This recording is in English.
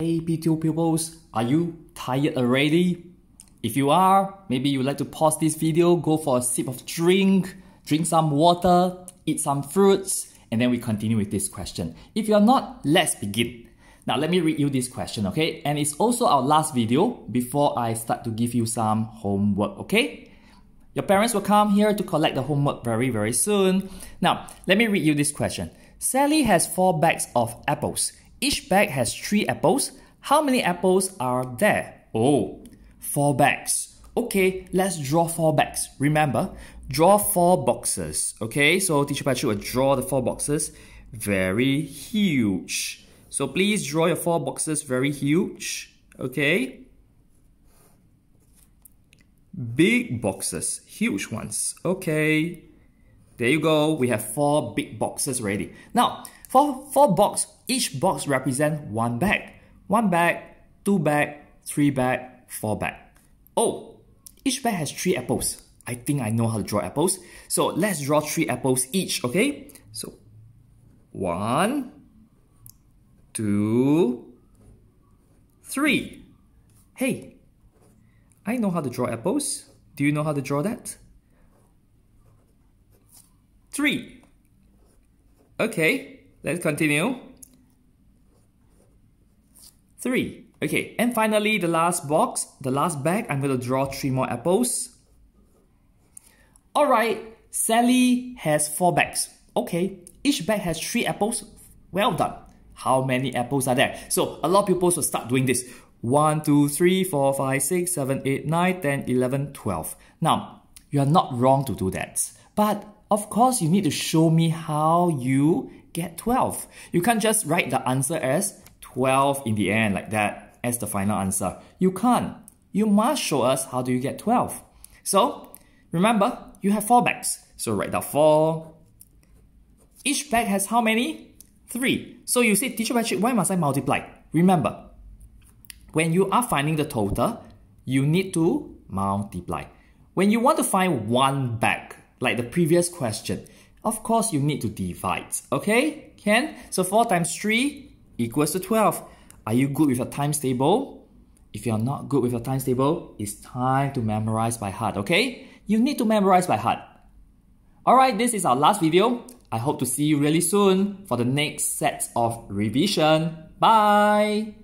Hey P2 pupils, are you tired already? If you are, maybe you'd like to pause this video, go for a sip of drink, drink some water, eat some fruits, and then we continue with this question. If you're not, let's begin. Now let me read you this question, okay? And it's also our last video before I start to give you some homework, okay? Your parents will come here to collect the homework very, very soon. Now, let me read you this question. Sally has four bags of apples. Each bag has three apples. How many apples are there? Oh, four bags. Okay, let's draw four bags. Remember, draw four boxes. Okay, so teacher Patrick will draw the four boxes. Very huge. So please draw your four boxes very huge. Okay. Big boxes, huge ones. Okay. There you go. We have four big boxes ready. Now, for four box, each box represent one bag. One bag, two bag, three bag, four bag. Oh, each bag has three apples. I think I know how to draw apples. So let's draw three apples each, okay? So one, two, three. Hey, I know how to draw apples. Do you know how to draw that? Three. Okay, let's continue. Three. Okay, and finally the last box, the last bag, I'm going to draw three more apples. Alright, Sally has four bags. Okay, each bag has three apples. Well done. How many apples are there? So a lot of pupils will start doing this. 1, 2, 3, 4, 5, 6, 7, 8, 9, 10, 11, 12. Now, you are not wrong to do that. But of course, you need to show me how you get 12. You can't just write the answer as 12 in the end like that as the final answer. You can't. You must show us how do you get 12. So, remember, you have 4 bags. So write down 4. Each bag has how many? 3. So you say, Teacher Patrick, why must I multiply? Remember, when you are finding the total, you need to multiply. When you want to find one bag, like the previous question, of course you need to divide, okay? Can? So 4 times 3 equals to 12. Are you good with your times table? If you're not good with your times table, it's time to memorize by heart, okay? You need to memorize by heart. Alright, this is our last video. I hope to see you really soon for the next set of revision. Bye!